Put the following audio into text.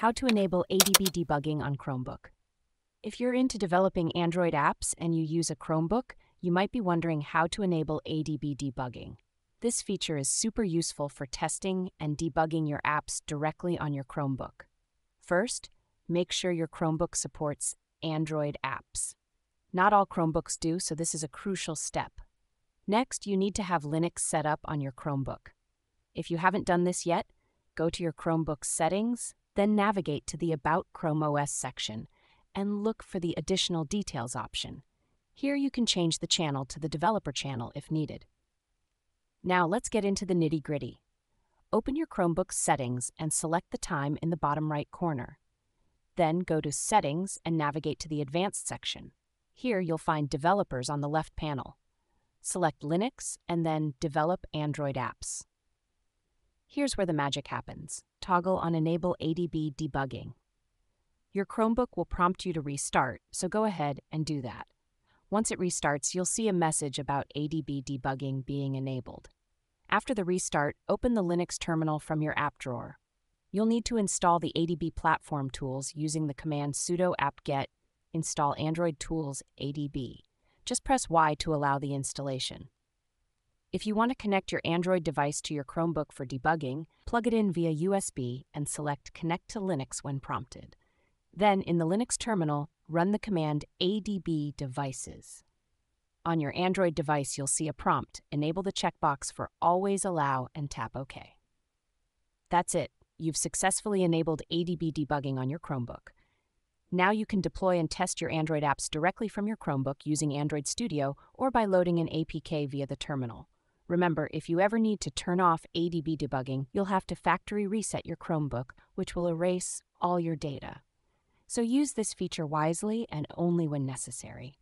How to enable ADB debugging on Chromebook. If you're into developing Android apps and you use a Chromebook, you might be wondering how to enable ADB debugging. This feature is super useful for testing and debugging your apps directly on your Chromebook. First, make sure your Chromebook supports Android apps. Not all Chromebooks do, so this is a crucial step. Next, you need to have Linux set up on your Chromebook. If you haven't done this yet, go to your Chromebook settings, then navigate to the About Chrome OS section and look for the Additional Details option. Here you can change the channel to the Developer channel if needed. Now let's get into the nitty gritty. Open your Chromebook settings and select the time in the bottom right corner. Then go to Settings and navigate to the Advanced section. Here you'll find Developers on the left panel. Select Linux and then Develop Android Apps. Here's where the magic happens. Toggle on Enable ADB Debugging. Your Chromebook will prompt you to restart, so go ahead and do that. Once it restarts, you'll see a message about ADB debugging being enabled. After the restart, open the Linux terminal from your app drawer. You'll need to install the ADB platform tools using the command sudo apt-get install Android tools ADB. Just press Y to allow the installation. If you want to connect your Android device to your Chromebook for debugging, plug it in via USB and select Connect to Linux when prompted. Then, in the Linux terminal, run the command adb devices. On your Android device, you'll see a prompt. Enable the checkbox for Always Allow and tap OK. That's it. You've successfully enabled ADB debugging on your Chromebook. Now you can deploy and test your Android apps directly from your Chromebook using Android Studio or by loading an APK via the terminal. Remember, if you ever need to turn off ADB debugging, you'll have to factory reset your Chromebook, which will erase all your data. So use this feature wisely and only when necessary.